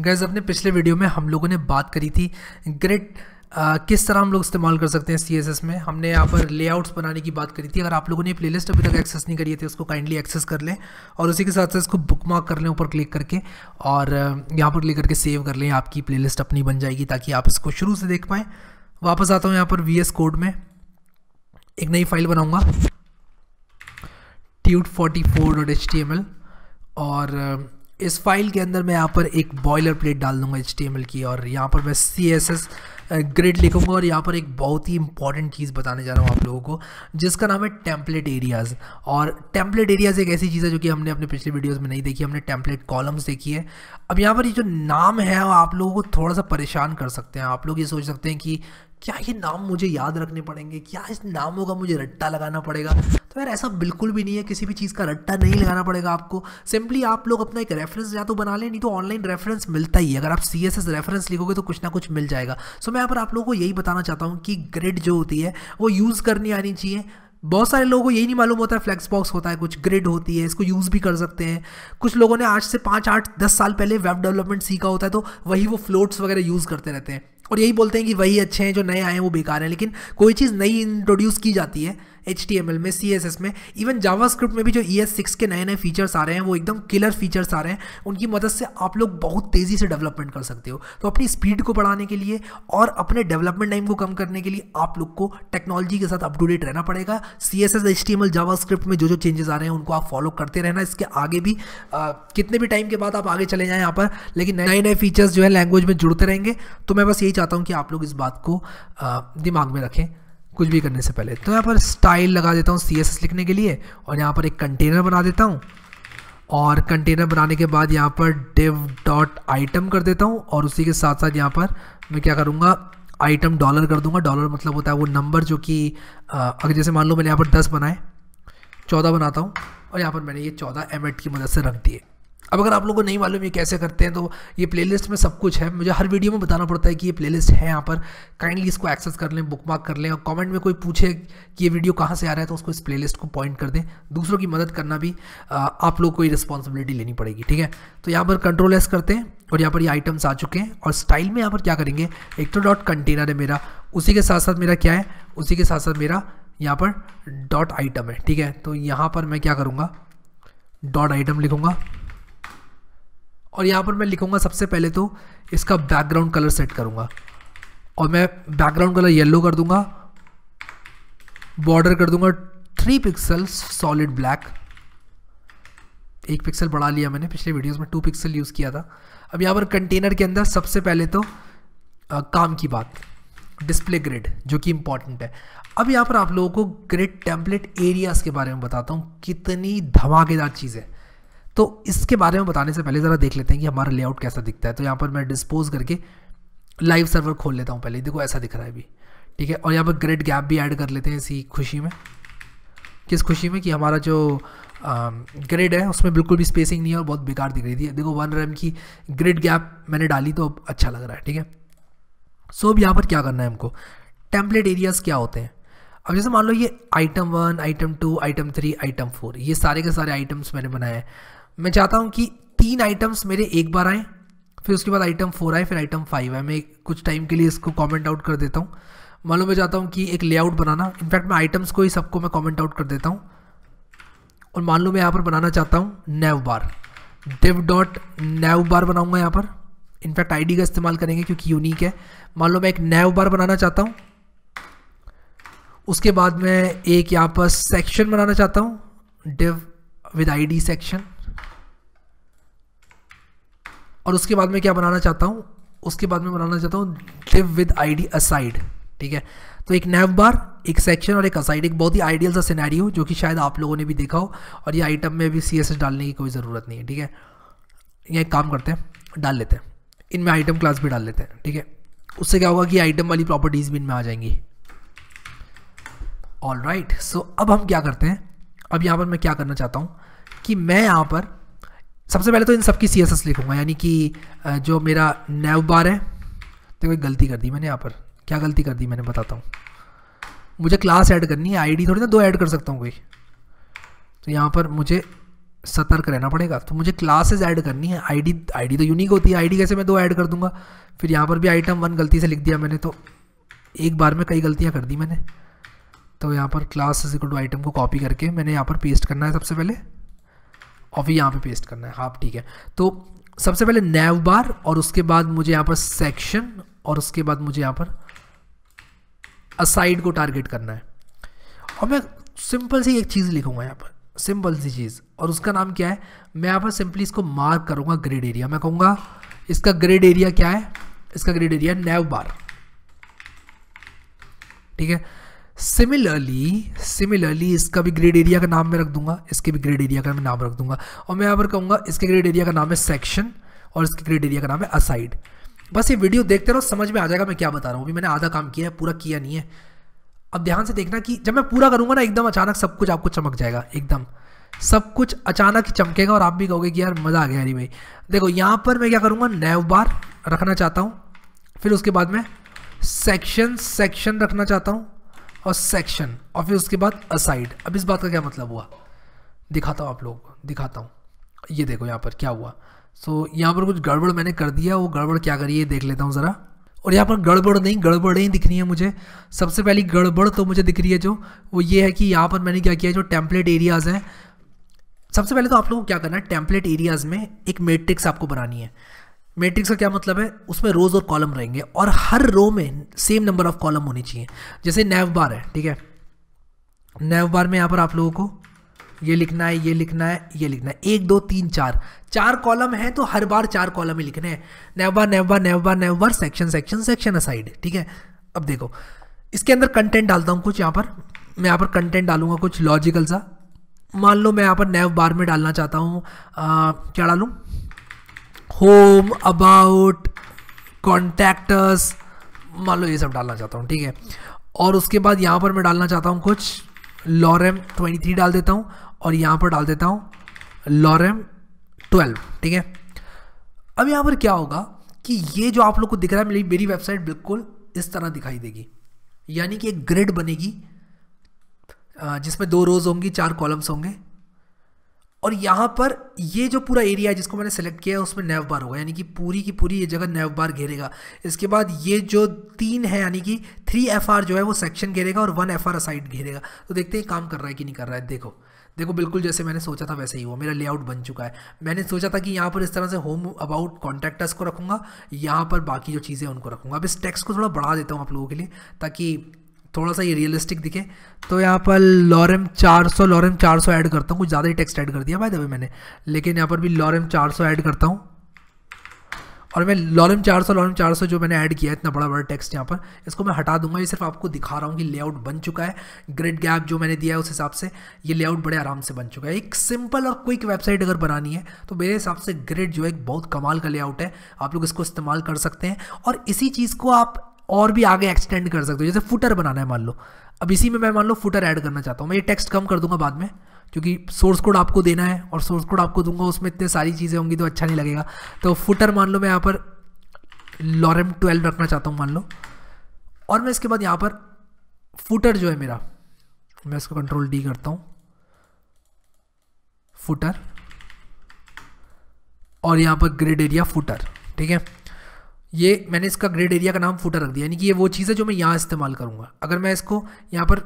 Gas अपने पिछले video में हम लोगों ने बात करी थी ग्रिड किस तरह हम लोग इस्तेमाल कर सकते हैं सी में। हमने यहाँ पर लेआउट्स बनाने की बात करी थी। अगर आप लोगों ने प्लेलिस्ट अभी तक एक्सेस नहीं करी थी उसको काइंडली एक्सेस कर लें और उसी के साथ साथ इसको बुक मार्क कर लें ऊपर क्लिक करके और यहाँ पर क्लिक करके सेव कर लें। आपकी प्लेलिस्ट अपनी बन जाएगी ताकि आप इसको शुरू से देख पाएँ। वापस आता हूँ यहाँ पर वीएस कोड में। एक नई फ़ाइल बनाऊँगा। ट्यूट फोर्टी और इस फ़ाइल के अंदर मैं यहाँ पर एक बॉयलर प्लेट डाल दूँगा एच की और यहाँ पर मैं सी एस एस ग्रिड लिखूँगा और यहाँ पर एक बहुत ही इंपॉर्टेंट चीज़ बताने जा रहा हूँ आप लोगों को, जिसका नाम है टेम्पलेट एरियाज़ और टेम्पलेट एरियाज़ एक ऐसी चीज़ है जो कि हमने अपने पिछले वीडियोस में नहीं देखी, हमने टेम्पलेट कॉलम्स देखी है। अब यहाँ पर ये जो नाम है वो आप लोगों को थोड़ा सा परेशान कर सकते हैं। आप लोग ये सोच सकते हैं कि क्या ये नाम मुझे याद रखने पड़ेंगे? क्या इस नामों का मुझे रट्टा लगाना पड़ेगा? तो यार ऐसा बिल्कुल भी नहीं है, किसी भी चीज़ का रट्टा नहीं लगाना पड़ेगा आपको। सिंपली आप लोग अपना एक रेफरेंस या तो बना लें, नहीं तो ऑनलाइन रेफरेंस मिलता ही है। अगर आप सी एस एस रेफरेंस लिखोगे तो कुछ ना कुछ मिल जाएगा। सो मैं यहाँ पर आप लोगों को यही बताना चाहता हूँ कि ग्रिड जो होती है, वो यूज़ करनी आनी चाहिए। बहुत सारे लोगों को यही नहीं मालूम होता है फ्लैक्स बॉक्स होता है, कुछ ग्रिड होती है, इसको यूज़ भी कर सकते हैं। कुछ लोगों ने आज से पाँच, आठ, दस साल पहले वेब डेवलपमेंट सीखा होता है तो वही वो फ्लोट्स वगैरह यूज़ करते रहते हैं। और यही बोलते हैं कि वही अच्छे हैं जो नए आए हैं वो बेकार हैं। लेकिन कोई चीज़ नई इंट्रोड्यूस की जाती है एचटीएमएल में सीएसएस में इवन जावा स्क्रिप्ट में। भी जो ई एस सिक्स के नए नए फीचर्स आ रहे हैं वो एकदम किलर फीचर्स आ रहे हैं उनकी मदद से आप लोग बहुत तेज़ी से डेवलपमेंट कर सकते हो। तो अपनी स्पीड को बढ़ाने के लिए और अपने डेवलपमेंट टाइम को कम करने के लिए आप लोग को टेक्नोलॉजी के साथ अप टू डेट रहना पड़ेगा। C S S H T M L JavaScript में जो जो चेंजेस आ रहे हैं उनको आप फॉलो करते रहना। इसके आगे भी आ, कितने भी टाइम के बाद आप आगे चले जाएँ यहाँ पर लेकिन नए नए फीचर्स जो है लैंग्वेज में जुड़ते रहेंगे। तो मैं बस यही चाहता हूँ कि आप लोग इस बात को दिमाग में रखें, कुछ भी करने से पहले। तो यहाँ पर स्टाइल लगा देता हूँ सी लिखने के लिए और यहाँ पर एक कंटेनर बना देता हूँ। और कंटेनर बनाने के बाद यहाँ पर डिव डॉट आइटम कर देता हूँ और उसी के साथ साथ यहाँ पर मैं क्या करूँगा आइटम डॉलर कर दूँगा। डॉलर मतलब होता है वो नंबर जो कि अगर जैसे मान लो मैंने यहाँ पर दस बनाए, चौदह बनाता हूँ और यहाँ पर मैंने ये चौदह एम की मदद से रख दिए। अब अगर आप लोगों को नहीं मालूम ये कैसे करते हैं तो ये प्लेलिस्ट में सब कुछ है। मुझे हर वीडियो में बताना पड़ता है कि ये प्लेलिस्ट है यहाँ पर। काइंडली इसको एक्सेस कर लें बुक मार्क कर लें और कमेंट में कोई पूछे कि ये वीडियो कहाँ से आ रहा है तो उसको इस प्लेलिस्ट को पॉइंट कर दें। दूसरों की मदद करना भी आप लोग को ही रिस्पॉन्सिबिलिटी लेनी पड़ेगी, ठीक है? तो यहाँ पर कंट्रोल एस करते हैं और यहाँ पर ये आइटम्स आ चुके हैं। और स्टाइल में यहाँ पर क्या करेंगे? एक तो डॉट कंटेनर है मेरा, उसी के साथ साथ मेरा क्या है? उसी के साथ साथ मेरा यहाँ पर डॉट आइटम है, ठीक है? तो यहाँ पर मैं क्या करूँगा? डॉट आइटम लिखूँगा। और यहाँ पर मैं लिखूँगा सबसे पहले तो इसका बैकग्राउंड कलर सेट करूँगा। और मैं बैकग्राउंड कलर येलो कर दूँगा। बॉर्डर कर दूँगा। थ्री पिक्सल सॉलिड ब्लैक एक पिक्सल बढ़ा लिया मैंने पिछले वीडियोस में टू पिक्सल यूज़ किया था। अब यहाँ पर कंटेनर के अंदर सबसे पहले तो आ, काम की बात। डिस्प्ले ग्रिड जो कि इंपॉर्टेंट है। अब यहाँ पर आप लोगों को ग्रिड टेम्पलेट एरियाज़ के बारे में बताता हूँ। कितनी धमाकेदार चीज़। है तो इसके बारे में बताने से पहले ज़रा देख लेते हैं कि हमारा लेआउट कैसा दिखता है। तो यहाँ पर मैं डिस्पोज करके लाइव सर्वर खोल लेता हूँ पहले। देखो ऐसा दिख रहा है अभी। ठीक है? और यहाँ पर ग्रेड गैप भी ऐड कर लेते हैं इसी खुशी में। किस खुशी में? कि हमारा जो ग्रेड है, उसमें बिल्कुल भी स्पेसिंग नहीं है और बहुत बेकार दिख रही थी। देखो वन रैम की ग्रेड गैप मैंने डाली तो अच्छा लग रहा है। ठीक है? सो अब यहाँ पर क्या करना है हमको? टेम्पलेट एरियाज़ क्या होते हैं? अब जैसे मान लो ये item one item two item three item four ये सारे के सारे आइटम्स मैंने बनाए हैं। मैं चाहता हूँ कि तीन आइटम्स मेरे एक बार आए, फिर उसके बाद आइटम फोर आए, फिर आइटम फाइव आए। मैं कुछ टाइम के लिए इसको कमेंट आउट कर देता हूँ। मान लो मैं चाहता हूँ कि एक लेआउट बनाना। इनफैक्ट मैं आइटम्स को ही सबको मैं कमेंट आउट कर देता हूँ। और मान लो मैं यहाँ पर बनाना चाहता हूँ नेव बार डिव डॉट नेव बार बनाऊँगा यहाँ पर। इनफैक्ट आईडी का इस्तेमाल करेंगे क्योंकि यूनिक है। मान लो मैं एक नेव बार बनाना चाहता हूँ। उसके बाद मैं एक यहाँ पर सेक्शन बनाना चाहता हूँ। डिव विद आईडी सेक्शन और उसके बाद में क्या बनाना चाहता हूँ? उसके बाद में बनाना चाहता हूँ live with I D aside ठीक है? तो एक नैव बार एक सेक्शन और एक असाइड एक बहुत ही आइडियल सा सिनेरियो जो कि शायद आप लोगों ने भी देखा हो और ये आइटम में भी सी एस एस डालने की कोई ज़रूरत नहीं है, ठीक है? ये एक काम करते हैं, डाल लेते हैं। इनमें आइटम क्लास भी डाल लेते हैं, ठीक है? उससे क्या होगा कि आइटम वाली प्रॉपर्टीज़ भी इनमें आ जाएँगी। ऑल राइट सो अब हम क्या करते हैं? अब यहाँ पर मैं क्या करना चाहता हूँ कि मैं यहाँ पर सबसे पहले तो इन सबकी सी एस एस लिखूँगा, यानी कि जो मेरा नैव बार है तो कोई गलती कर दी मैंने यहाँ पर। क्या गलती कर दी मैंने बताता हूँ। मुझे क्लास ऐड करनी है आईडी थोड़ी ना, दो ऐड कर सकता हूँ कोई। तो यहाँ पर मुझे सतर्क रहना पड़ेगा। तो मुझे क्लासेस ऐड करनी है आईडी आईडी तो यूनिक होती है आईडी कैसे मैं दो ऐड कर दूँगा? फिर यहाँ पर भी आइटम वन गलती से लिख दिया मैंने तो एक बार में कई गलतियाँ कर दी मैंने। तो यहाँ पर क्लास इक्वल टू आइटम को कॉपी करके मैंने यहाँ पर पेस्ट करना है सबसे पहले। और फिर यहाँ पे पेस्ट करना है। हाँ ठीक है। तो सबसे पहले नैव बार और उसके बाद मुझे यहाँ पर सेक्शन और उसके बाद मुझे यहाँ पर असाइड को टारगेट करना है। और मैं सिंपल सी एक चीज़ लिखूँगा यहाँ पर। सिंपल सी चीज़। और उसका नाम क्या है? मैं यहाँ पर सिंपली इसको मार्क करूँगा ग्रेड एरिया मैं कहूँगा, इसका ग्रेड एरिया क्या है? इसका ग्रेड एरिया नैव बार ठीक है? सिमिलरली सिमिलरली इसका भी ग्रेड एरिया का नाम मैं रख दूँगा, इसके भी ग्रेड एरिया का मैं नाम रख दूँगा। और मैं यहाँ पर कहूँगा, इसके ग्रेड एरिया का नाम है सेक्शन और इसके ग्रेड एरिया का नाम है असाइड बस ये वीडियो देखते रहो, समझ में आ जाएगा मैं क्या बता रहा हूँ। अभी मैंने आधा काम किया है, पूरा किया नहीं है। अब ध्यान से देखना कि जब मैं पूरा करूँगा ना, एकदम अचानक सब कुछ आपको चमक जाएगा, एकदम। सब कुछ अचानक ही चमकेगा और आप भी कहोगे कि यार मज़ा आ गया, अरे भाई। देखो, यहाँ पर मैं क्या करूँगा नैव बार रखना चाहता हूँ, फिर उसके बाद में सेक्शन सेक्शन रखना चाहता हूँ। और सेक्शन और फिर उसके बाद असाइड अब इस बात का क्या मतलब हुआ? दिखाता हूँ आप लोग दिखाता हूँ। ये देखो यहाँ पर क्या हुआ? सो so, यहाँ पर कुछ गड़बड़ मैंने कर दिया वो गड़बड़ क्या करी है देख लेता हूँ ज़रा। और यहाँ पर गड़बड़ नहीं गड़बड़ ही दिख रही है मुझे। सबसे पहली गड़बड़ तो मुझे दिख रही है जो वो ये है कि यहाँ पर मैंने क्या किया जो टेम्पलेट एरियाज़ हैं। सबसे पहले तो आप लोगों को क्या करना है टेम्पलेट एरियाज़ में एक मेट्रिक्स आपको बनानी है। मैट्रिक्स का क्या मतलब है? उसमें रोज और कॉलम रहेंगे और हर रो में सेम नंबर ऑफ़ कॉलम होनी चाहिए। जैसे नैव बार है, ठीक है? नैव बार में यहाँ पर आप लोगों को ये लिखना है, ये लिखना है, ये लिखना है। एक, दो, तीन, चार। चार कॉलम है तो हर बार चार कॉलम ही लिखने हैं। Nav bar nav bar nav bar nav bar section section section aside ठीक है? अब देखो, इसके अंदर कंटेंट डालता हूँ कुछ यहाँ पर। मैं यहाँ पर कंटेंट डालूँगा कुछ लॉजिकल सा। मान लो मैं यहाँ पर नैव बार में डालना चाहता हूँ। क्या डालूँ? होम अबाउट कॉन्टैक्टर्स मान लो ये सब डालना चाहता हूँ, ठीक है। और उसके बाद यहाँ पर मैं डालना चाहता हूँ कुछ लॉरेम ट्वेंटी थ्री डाल देता हूँ और यहाँ पर डाल देता हूँ लॉरेम ट्वेल्व ठीक है। अब यहाँ पर क्या होगा कि ये जो आप लोग को दिख रहा है, मेरी मेरी वेबसाइट बिल्कुल इस तरह दिखाई देगी। यानी कि एक ग्रिड बनेगी जिसमें दो रोज होंगी, चार कॉलम्स होंगे। और यहाँ पर ये जो पूरा एरिया है जिसको मैंने सेलेक्ट किया है, उसमें नेव बार होगा, यानी कि पूरी की पूरी ये जगह नेव बार घेरेगा। इसके बाद ये जो तीन है, यानी कि थ्री एफ़ आर जो है, वो सेक्शन घेरेगा और वन एफ़ आर साइड घेरेगा। तो देखते हैं काम कर रहा है कि नहीं कर रहा है। देखो देखो, बिल्कुल जैसे मैंने सोचा था वैसे ही हुआ। मेरा लेआउट बन चुका है। मैंने सोचा था कि यहाँ पर इस तरह से होम अबाउट कॉन्टैक्टर्स को रखूँगा, यहाँ पर बाकी जो चीज़ें उनको रखूँगा। अब इस टेक्स्ट को थोड़ा बढ़ा देता हूँ आप लोगों के लिए, ताकि थोड़ा सा ये रियलिस्टिक दिखे। तो यहाँ पर लॉरम 400 लॉरम 400 ऐड करता हूँ। कुछ ज़्यादा ही टेक्स्ट ऐड कर दिया भाई दबे मैंने। लेकिन यहाँ पर भी लॉरम 400 ऐड करता हूँ। और मैं लॉरम 400 लॉरम 400 जो मैंने ऐड किया है, इतना बड़ा बड़ा टेक्स्ट यहाँ पर, इसको मैं हटा दूँगा। ये सिर्फ़ आपको दिखा रहा हूँ कि लेआउट बन चुका है। ग्रिड गैप जो मैंने दिया है, उस हिसाब से ये लेआउट बड़े आराम से बन चुका है। एक सिंपल और क्विक वेबसाइट अगर बनानी है तो मेरे हिसाब से ग्रिड जो है एक बहुत कमाल का लेआउट है। आप लोग इसको इस्तेमाल कर सकते हैं। और इसी चीज़ को आप और भी आगे एक्सटेंड कर सकते हो। जैसे फुटर बनाना है, मान लो। अब इसी में मैं, मान लो फुटर ऐड करना चाहता हूँ। मैं ये टेक्स्ट कम कर दूँगा बाद में, क्योंकि सोर्स कोड आपको देना है और सोर्स कोड आपको दूँगा, उसमें इतने सारी चीज़ें होंगी तो अच्छा नहीं लगेगा। तो फुटर मान लो, मैं यहाँ पर लॉरम ट्वेल्व रखना चाहता हूँ, मान लो। और मैं इसके बाद यहाँ पर फुटर जो है मेरा, मैं इसको कंट्रोल डी करता हूँ। फुटर और यहाँ पर ग्रेड एरिया फुटर ठीक है? ये मैंने इसका ग्रेड एरिया का नाम फुटर रख दिया, यानी कि ये वो चीज़ है जो मैं यहाँ इस्तेमाल करूँगा। अगर मैं इसको यहाँ पर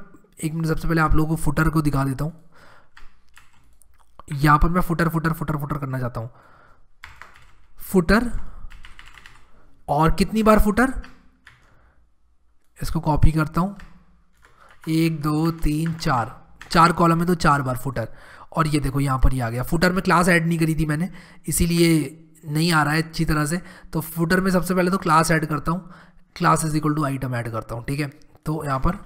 एक मिनट, सबसे पहले आप लोगों को फुटर को दिखा देता हूँ। यहाँ पर मैं फुटर फुटर फुटर फुटर करना चाहता हूँ। फुटर और कितनी बार फुटर इसको कॉपी करता हूँ। एक, दो, तीन, चार। चार कॉलम में तो चार बार फुटर और ये देखो, यहाँ पर ही आ गया। फुटर में क्लास ऐड नहीं करी थी मैंने, इसीलिए नहीं आ रहा है अच्छी तरह से तो फुटर में सबसे पहले तो क्लास ऐड करता हूँ। Class is equal to item add करता हूँ, ठीक है? तो यहाँ पर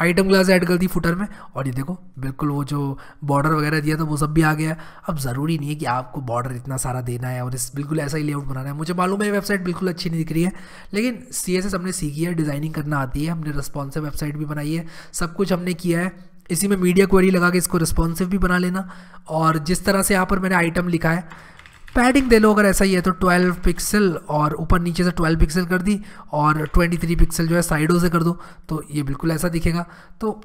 आइटम क्लास ऐड कर दी फुटर में, और ये देखो, बिल्कुल वो जो बॉर्डर वगैरह दिया था, वो सब भी आ गया। अब ज़रूरी नहीं है कि आपको बॉर्डर इतना सारा देना है, और इस बिल्कुल ऐसा ही लेआउट बनाना है। मुझे मालूम है वेबसाइट बिल्कुल अच्छी नहीं दिख रही है, लेकिन सी एस एस हमने सीखी है डिज़ाइनिंग करना आती है, हमने रिस्पॉन्सिव वेबसाइट भी बनाई है, सब कुछ हमने किया है। इसी में मीडिया क्वेरी लगा के इसको रिस्पॉन्सिव भी बना लेना। और जिस तरह से यहाँ पर मैंने आइटम लिखा है पैडिंग दे लो अगर ऐसा ही है तो 12 पिक्सल और ऊपर नीचे से 12 पिक्सल कर दी और 23 पिक्सल जो है साइडों से कर दो तो ये बिल्कुल ऐसा दिखेगा। तो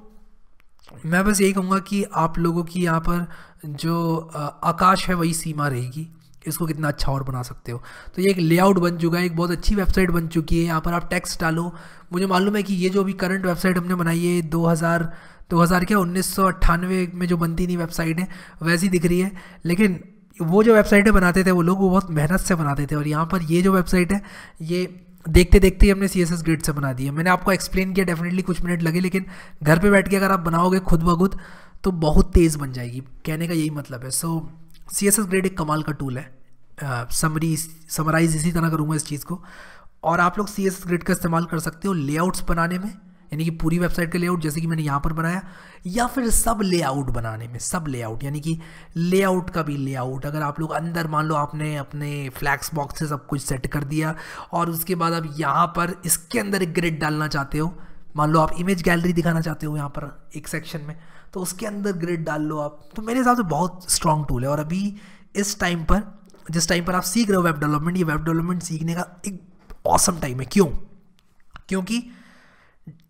मैं बस यही कहूँगा कि आप लोगों की यहाँ पर जो आकाश है वही सीमा रहेगी। इसको कितना अच्छा और बना सकते हो। तो ये एक लेआउट बन चुका है, एक बहुत अच्छी वेबसाइट बन चुकी है। यहाँ पर आप टेक्स्ट डालो। मुझे मालूम है कि ये जो अभी करंट वेबसाइट हमने बनाई है, दो हज़ार दो हज़ार क्या, उन्नीस सौ अट्ठानवे में जो बनती थी वेबसाइट है, वैसी दिख रही है। लेकिन वो जो वेबसाइटें बनाते थे, वो लोग वो बहुत मेहनत से बनाते थे। और यहाँ पर ये जो वेबसाइट है, ये देखते देखते ही हमने सी एस एस ग्रिड से बना दिया मैंने आपको एक्सप्लेन किया डेफिनेटली कुछ मिनट लगे, लेकिन घर पे बैठ के अगर आप बनाओगे खुद ब खुद तो बहुत तेज़ बन जाएगी। कहने का यही मतलब है। So C S S grid एक कमाल का टूल है। समरी समराइज इसी तरह करूँगा इस चीज़ को। और आप लोग सी एस एस ग्रिड का इस्तेमाल कर सकते हो लेआउट्स बनाने में, यानी कि पूरी वेबसाइट का लेआउट जैसे कि मैंने यहाँ पर बनाया, या फिर सब लेआउट बनाने में, सब लेआउट यानी कि लेआउट का भी लेआउट अगर आप लोग अंदर, मान लो आपने अपने फ्लैक्स बॉक्स से सब कुछ सेट कर दिया, और उसके बाद आप यहाँ पर इसके अंदर एक ग्रिड डालना चाहते हो मान लो आप इमेज गैलरी दिखाना चाहते हो यहाँ पर एक सेक्शन में तो उसके अंदर ग्रिड डाल लो आप। तो मेरे हिसाब से बहुत स्ट्रॉन्ग टूल है और अभी इस टाइम पर, जिस टाइम पर आप सीख रहे हो वेब डेवलपमेंट ये वेब डेवलपमेंट सीखने का एक ऑसम टाइम है। क्यों? क्योंकि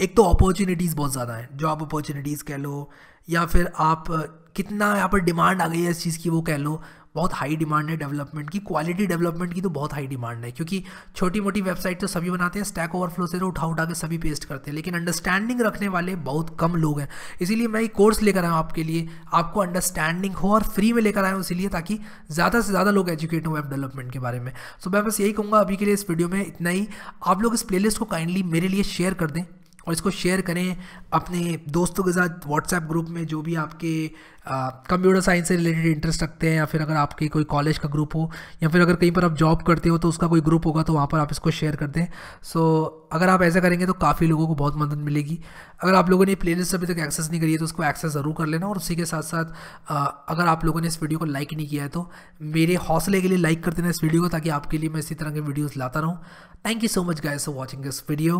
एक तो अपॉर्चुनिटीज़ बहुत ज़्यादा हैं जॉब अपॉर्चुनिटीज़ कह लो, या फिर आप कितना यहाँ पर डिमांड आ गई है इस चीज़ की वो कह लो बहुत हाई डिमांड है डेवलपमेंट की। क्वालिटी डेवलपमेंट की तो बहुत हाई डिमांड है, क्योंकि छोटी मोटी वेबसाइट तो सभी बनाते हैं स्टैक ओवरफ्लो से तो उठा उठा के सभी पेस्ट करते हैं, लेकिन अंडरस्टैंडिंग रखने वाले बहुत कम लोग हैं। इसीलिए मैं एक कोर्स लेकर आया हूँ आपके लिए, आपको अंडरस्टैंडिंग हो और फ्री में लेकर आया हूँ इसीलिए, ताकि ज़्यादा से ज़्यादा लोग एजुकेट हो वेब डेवलपमेंट के बारे में। सो मैं बस यही कहूँगा अभी के लिए इस वीडियो में इतना ही। आप लोग इस प्लेलिस्ट को काइंडली मेरे लिए शेयर कर दें। और इसको शेयर करें अपने दोस्तों के साथ व्हाट्सएप ग्रुप में जो भी आपके कंप्यूटर साइंस से रिलेटेड इंटरेस्ट रखते हैं या फिर अगर आपके कोई कॉलेज का ग्रुप हो या फिर अगर कहीं पर आप जॉब करते हो तो उसका कोई ग्रुप होगा तो वहाँ पर आप इसको शेयर कर दें। सो so, अगर आप ऐसा करेंगे तो काफ़ी लोगों को बहुत मदद मिलेगी। अगर आप लोगों ने प्ले लिस्ट अभी तक एक्सेस नहीं करी है तो उसको एक्सेस ज़रूर कर लेना। और उसी के साथ साथ अगर आप लोगों ने इस वीडियो को लाइक नहीं किया है तो मेरे हौसले के लिए लाइक कर देना इस वीडियो को ताकि आपके लिए मैं इसी तरह के वीडियोज़ लाता रहूँ। Thank you so much guys for watching this video